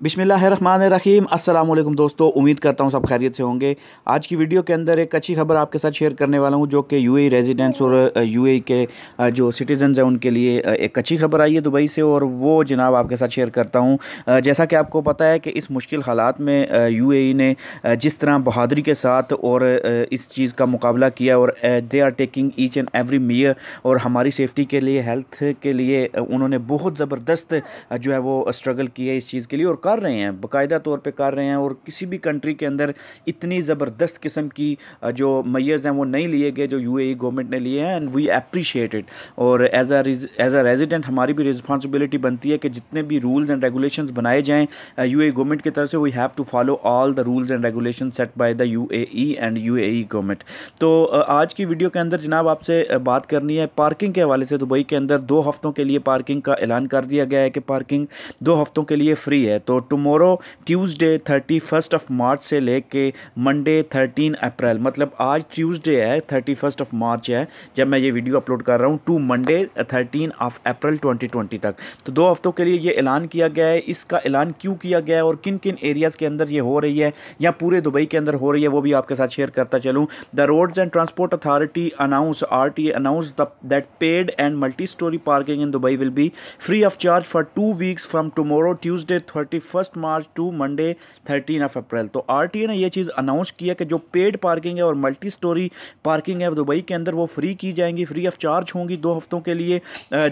بسم اللہ الرحمن الرحیم۔ السلام علیکم دوستو، امید کرتا ہوں سب خیریت سے ہوں گے۔ آج کی ویڈیو کے اندر ایک اچھی خبر آپ کے ساتھ شیئر کرنے والا ہوں، جو کہ یو اے ریزیڈنٹس اور یو اے کے جو سٹیزنز ہیں، ان کے لیے ایک اچھی خبر آئی ہے دبئی سے، اور وہ جناب آپ کے ساتھ شیئر کرتا ہوں۔ جیسا کہ آپ کو پتہ ہے کہ اس مشکل حالات میں یو اے ای نے جس طرح بہادری کے ساتھ اور اس چیز کا مقابلہ کیا، اور they are taking each and every measure اور ہماری سیفٹی کے لیے ہیلتھ کے لیے، انہوں نے بہت زبردست جو ہے وہ اسٹرگل کیا ہے اس چیز کے لیے، اور کر رہے ہیں، باقاعدہ طور پہ کر رہے ہیں اور کسی بھی کنٹری کے اندر اتنی زبردست قسم کی جو میئرز ہیں وہ نہیں لیے گئے جو یو اے ای گورنمنٹ نے لیے ہیں اینڈ وی اپریشیٹڈ اور as a as a resident ہماری بھی رسپانسبلٹی بنتی ہے کہ جتنے بھی رولز اینڈ ریگولیشنز بنائے جائیں یو اے گورنمنٹ کی طرف سے we have to follow all the rules and regulation set by the U A E and U A E government تو آج کی ویڈیو کے اندر جناب آپ سے بات کرنی ہے پارکنگ کے حوالے سے دبئی کے اندر دو ہفتوں کے لیے پارکنگ کا اعلان کر دیا گیا ہے کہ پارکنگ دو ہفتوں کے لیے فری ہے۔ تو tomorrow Tuesday thirty first of March سے لے کے منڈے تھرٹین اپریل مطلب آج ٹیوزڈے ہے تھرٹی فسٹ آف مارچ ہے، جب میں یہ ویڈیو اپلوڈ کر رہا ہوں to Monday thirteen of April twenty twenty تک. تو دو ہفتوں کے لیے یہ اعلان کیا گیا ہے۔ اس کا اعلان کیوں کیا گیا ہے اور کن کن ایریاز کے اندر یہ ہو رہی ہے یا پورے دبئی کے اندر ہو رہی ہے، وہ بھی آپ کے ساتھ شیئر کرتا چلوں. The roads and transport authority announce R T announce that paid and multi storey parking in Dubai will be free of charge for two weeks from tomorrow Tuesday thirty first March to Monday thirteen of April تو R T A نے یہ چیز announce کیا کہ جو paid parking ہے اور multi storey parking ہے دبئی کے اندر وہ فری کی جائیں گی فری آف چارج ہوں گی دو ہفتوں کے لیے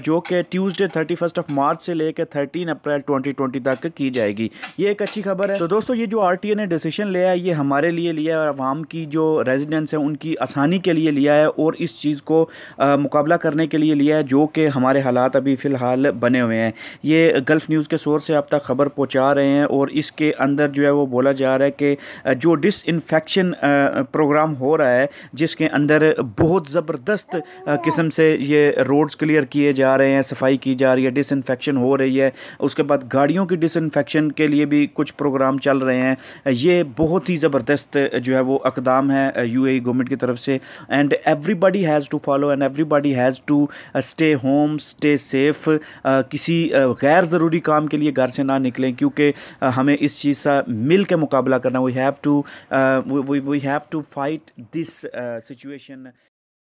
جو کہ Tuesday thirty first of March سے لے کے تھرٹین اپریل ٹوئنٹی ٹوئنٹی تک کی جائے گی۔ یہ ایک اچھی خبر ہے۔ تو دوستو، یہ جو آر ٹی اے نے ڈیسیشن لیا ہے، یہ ہمارے لیے لیا ہے اور عوام کی جو ریزیڈنس ہیں، ان کی آسانی کے لیے لیا ہے اور اس چیز کو مقابلہ کرنے کے لیے لیا ہے جو کہ ہمارے حالات ابھی فی الحال بنے ہوئے ہیں۔ یہ گلف نیوز کے سورس سے اب تک خبر پہنچا رہے ہیں اور اس کے اندر جو ہے وہ بولا جا رہا ہے کہ جو ڈس انفیکشن پروگرام ہو رہا ہے، جس کے اندر بہت زبردست قسم سے یہ روڈز کلیئر کیے جا رہے ہیں، صفائی کی جا رہی ہے، ڈس انفیکشن ہو رہی ہے، اس کے بعد گاڑیوں کی ڈس انفیکشن کے لیے بھی کچھ پروگرام چل رہے ہیں۔ یہ بہت ہی زبردست جو ہے وہ اقدام ہے یو اے گورنمنٹ کی طرف سے۔ And everybody has to follow, and everybody has to stay home stay safe کسی غیر ضروری کام کے لیے گھر سے نہ نکلیں۔ کیوں کیونکہ ہمیں اس چیز سے مل کے مقابلہ کرنا we have to we have to fight this situation